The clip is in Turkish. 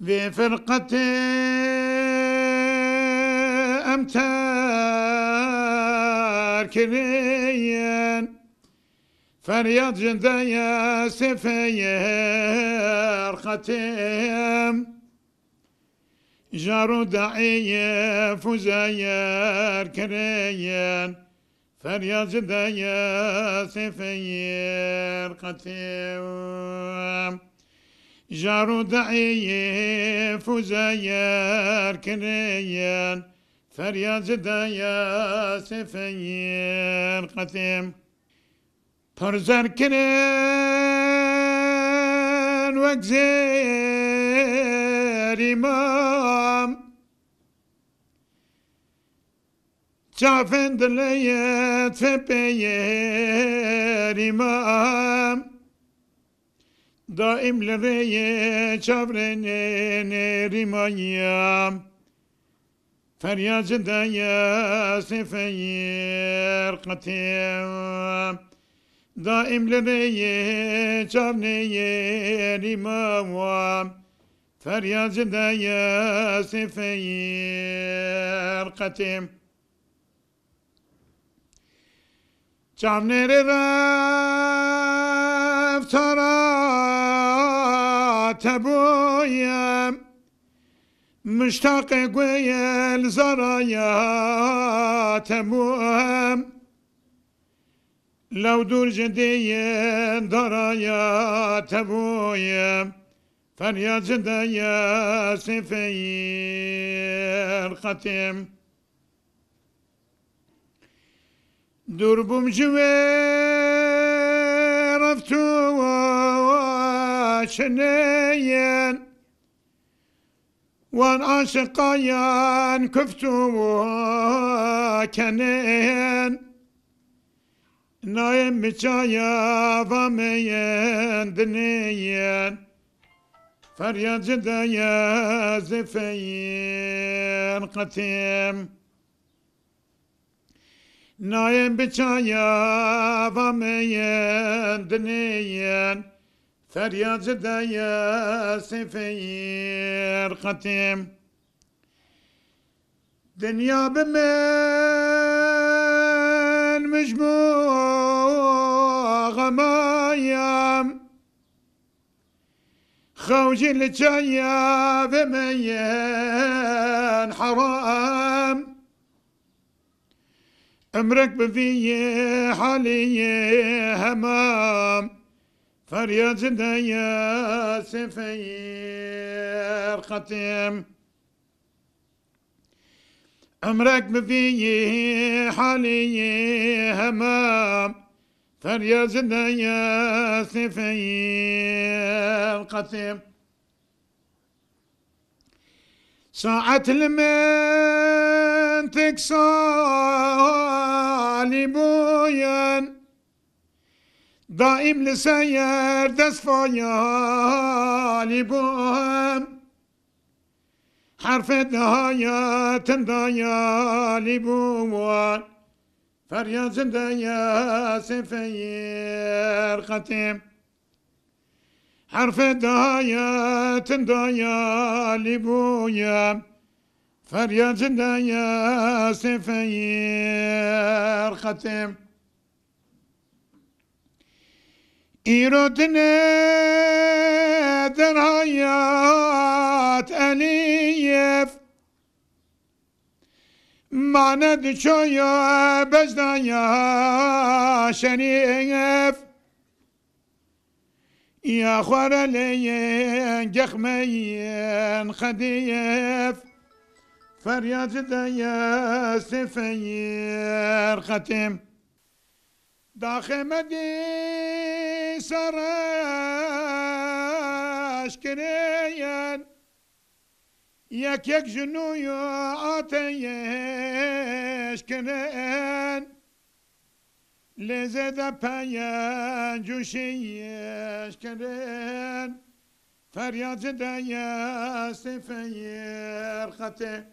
بفرقة أمتار كريان فريض جندي سفير ختم جارو دعي فزير كريان فريض جندي سفير ختم جارو دعي فزاير كريان فرياض دايا سفير قتيم پرزر كرين وكزير امام جافن دليت في امام daim leveye çavrene rimayam feryacı ya sefeyir katiyam daim leveye çavrene rimayam feryacı ya sefeyir katiyam Çavnere raftara tebuyem Müştak güyel zaraya tebuhem Lev dur cediyen daraya tebuyem Feryacı da ya sefeyir katim دربم جوير رفتو شنيا وان عاشقايان كفتو كنين نايم بچايا فاميان دنيان فرياد جدايا زفين قتيم نایم بچایا و میین دنیین فریاد زدایا سفیر قتیم دنیا بمن مجموع غمايم. خوجي لجايا بمين حرام. امرك بفي حالي همام. فرياد زدايا سفير ختم أمرك بفي حالي همام. فرياد زدايا سفير ختم ساعة المن تكسالي بوين Daim liseyer desfaya buhem Harfet hayatım dayali buhem Feryacım daya sefeyir katim. Harfet hayatım dayali buhem Feryacım daya sefeyir katim. İradine der hayat Aliyev Mane düşüyor bezdaya şerif Ya kharaleyen gehmeyen kadiyef Feryat da ya sefeyir hatim Dahemedin سراش كريان يك يك جنويو عطيش كريان لزد پایان جوشیش کردن فریاد دایا سفیر خطه